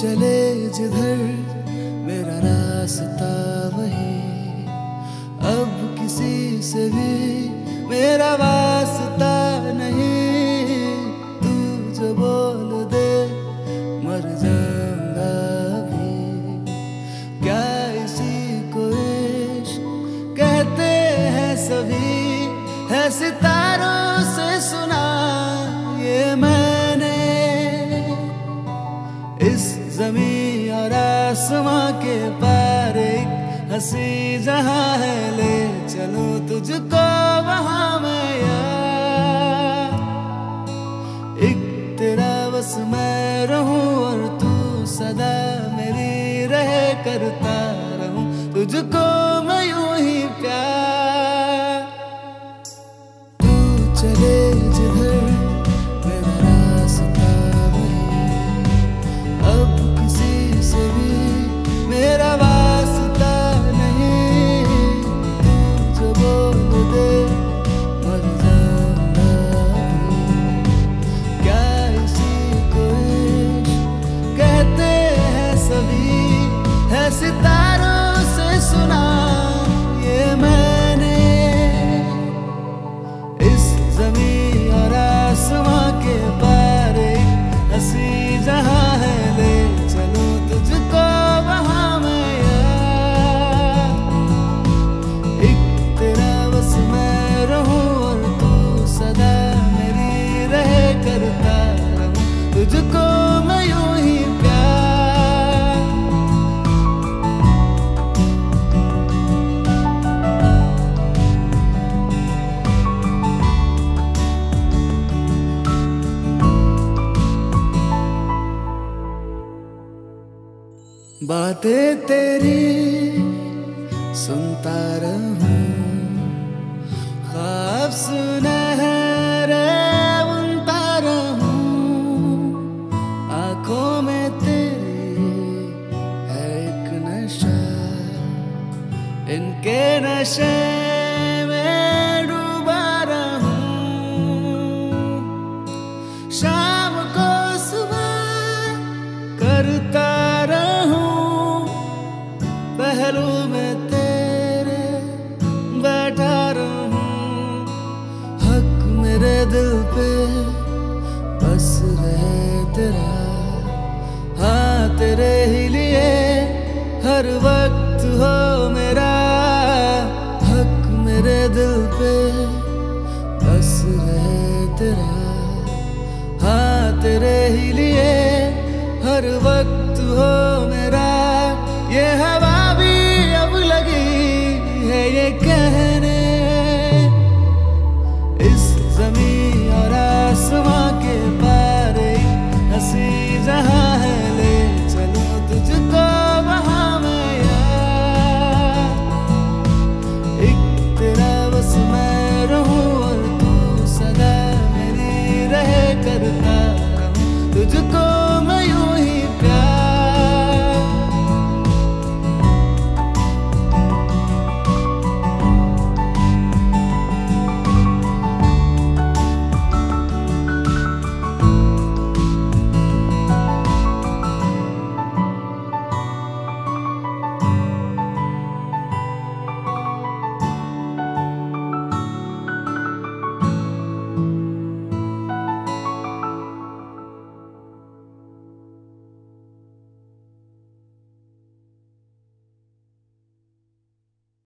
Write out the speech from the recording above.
जिधर, मेरा रास्ता वही। अब किसी से भी मेरा वास्ता नहीं। तू जो बोल दे, मर जाऊँगा भी। क्या इसी को कहते हैं सभी? है सितारों से सुना जमी और आसमां के पार एक हँसी जहाँ है, ले चलो तुझको वहाँ मैं एक तेरा बस मैं रहूँ और तू सदा मेरी रहे करता रहूँ, तुझको है बातें तेरी सुनता रहूँ। ख्वाब सुनहरे बुनता रहूँ। आँखों में तेरी है एक नशा। इनके नशे पे बस रहे तेरा। हाँ तेरे ही लिए हर वक्त हो मेरा। हक मेरे दिल पे बस रहे तेरा। हाँ तेरे ही लिए हर वक्त हो मेरा। ये हवा भी अब लगी है, ये क्या